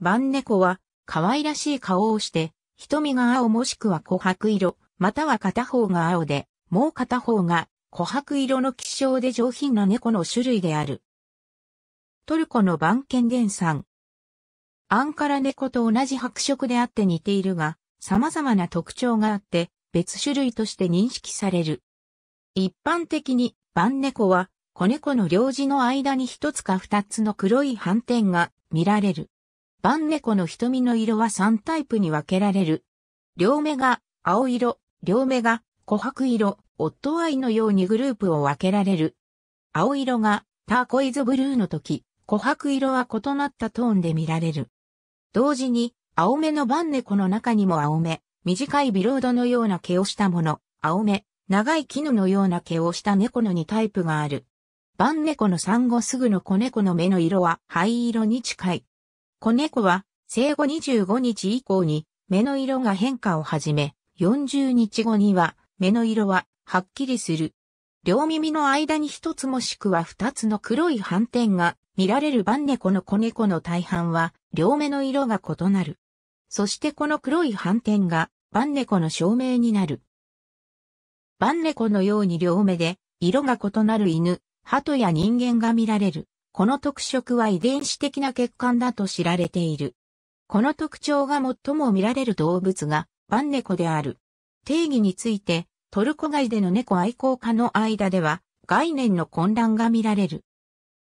晩猫は可愛らしい顔をして、瞳が青もしくは琥珀色、または片方が青で、もう片方が琥珀色の希少で上品な猫の種類である。トルコの番犬伝産。アンカラ猫と同じ白色であって似ているが、様々な特徴があって、別種類として認識される。一般的に、番猫は、子猫の両耳の間に一つか二つの黒い斑点が見られる。番猫の瞳の色は3タイプに分けられる。両目が青色、両目が琥珀色、オットアイのようにグループを分けられる。青色がターコイズブルーの時、琥珀色は異なったトーンで見られる。同時に、青目の番猫の中にも青目、短いビロードのような毛をしたもの、青目、長い絹のような毛をした猫の2タイプがある。番猫の産後すぐの子猫の目の色は灰色に近い。子猫は生後25日以降に目の色が変化を始め、40日後には目の色ははっきりする。両耳の間に一つもしくは二つの黒い斑点が見られる番猫の子猫の大半は両目の色が異なる。そしてこの黒い斑点が番猫の証明になる。番猫のように両目で色が異なる犬、鳩や人間が見られる。この特色は遺伝子的な血管だと知られている。この特徴が最も見られる動物が、バンネコである。定義について、トルコ外での猫愛好家の間では、概念の混乱が見られる。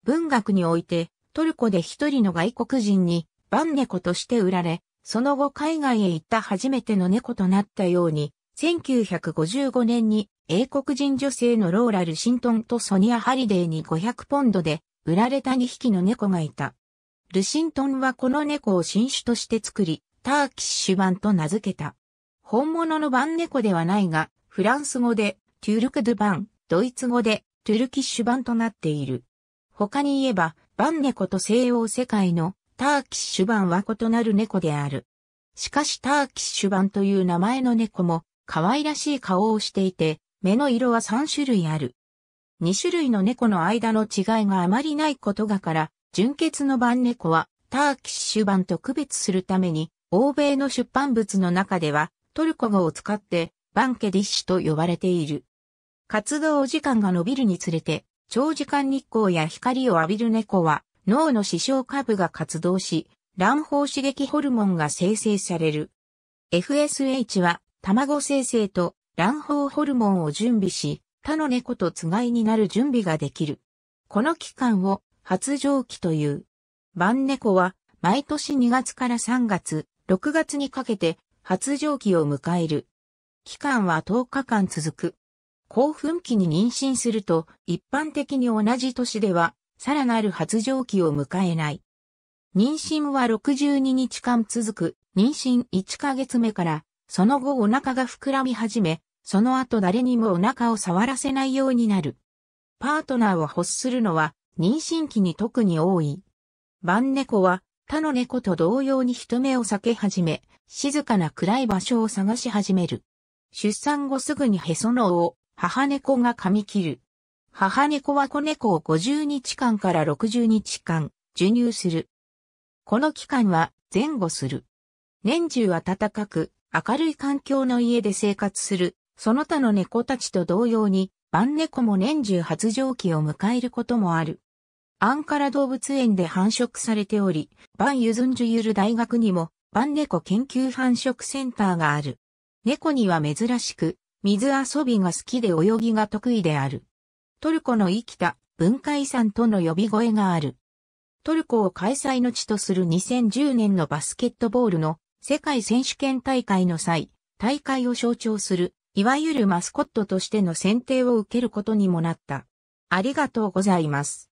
文学において、トルコで一人の外国人に、バンネコとして売られ、その後海外へ行った初めての猫となったように、1955年に英国人女性のローラ・ルシントンとソニア・ハリデーに500ポンドで売られた2匹の猫がいた。ルシントンはこの猫を新種として作り、ターキッシュ版と名付けた。本物の版猫ではないが、フランス語でトゥルクドゥ版、ドイツ語でトゥルキッシュ版となっている。他に言えば、版猫と西洋世界のターキッシュ版は異なる猫である。しかしターキッシュ版という名前の猫も可愛らしい顔をしていて、目の色は3種類ある。2種類の猫の間の違いがあまりないことがから、純血の版猫はターキッシュ版と区別するために、欧米の出版物の中ではトルコ語を使ってバンケディッシュと呼ばれている。活動時間が伸びるにつれて、長時間日光や光を浴びる猫は脳の視床下部が活動し、卵胞刺激ホルモンが生成される。FSH は卵生成と卵胞ホルモンを準備し、他の猫とつがいになる準備ができる。この期間を発情期という。晩猫は毎年2月から3月、6月にかけて発情期を迎える。期間は10日間続く。興奮期に妊娠すると一般的に同じ年ではさらなる発情期を迎えない。妊娠は62日間続く。妊娠1ヶ月目からその後お腹が膨らみ始め、その後誰にもお腹を触らせないようになる。パートナーを欲するのは妊娠期に特に多い。晩猫は他の猫と同様に人目を避け始め、静かな暗い場所を探し始める。出産後すぐにへその緒を母猫が噛み切る。母猫は子猫を50日間から60日間授乳する。この期間は前後する。年中暖かく明るい環境の家で生活するその他の猫たちと同様に、晩猫も年中発情期を迎えることもある。アンカラ動物園で繁殖されており、バンユズンジュユル大学にも、バン猫研究繁殖センターがある。猫には珍しく、水遊びが好きで泳ぎが得意である。トルコの生きた文化遺産との呼び声がある。トルコを開催の地とする2010年のバスケットボールの世界選手権大会の際、大会を象徴するいわゆるマスコットとしての選定を受けることにもなった。ありがとうございます。